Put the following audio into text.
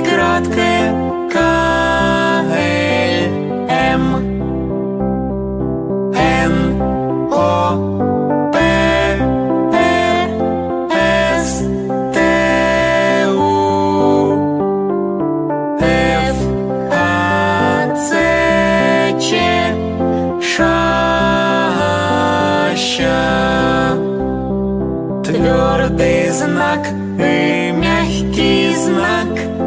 i kratkę K L M N O P R S T U F A C C Шася Твердый знак и мягкий знак